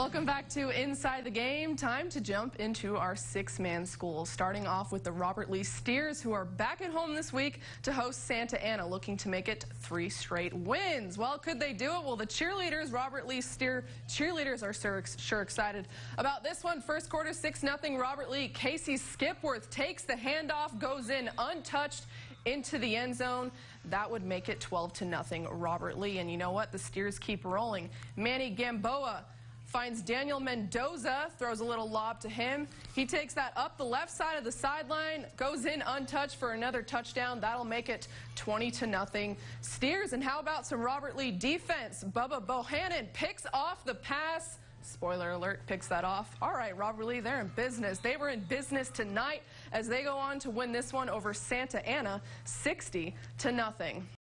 Welcome back to Inside the Game. Time to jump into our six-man school, starting off with the Robert Lee Steers, who are back at home this week to host Santa Anna, looking to make it three straight wins. Well, could they do it? Well, the cheerleaders, Robert Lee Steer cheerleaders, are sure, sure excited about this one. First quarter, 6-0, Robert Lee. Casey Skipworth takes the handoff, goes in untouched into the end zone. That would make it 12 to nothing Robert Lee. And you know what? The Steers keep rolling. Manny Gamboa finds Daniel Mendoza, throws a little lob to him. He takes that up the left side of the sideline, goes in untouched for another touchdown. That'll make it 20 to nothing. Steers, and how about some Robert Lee defense? Bubba Bohannon picks off the pass. Spoiler alert, picks that off. All right, Robert Lee, they're in business. They were in business tonight as they go on to win this one over Santa Anna 60 to nothing.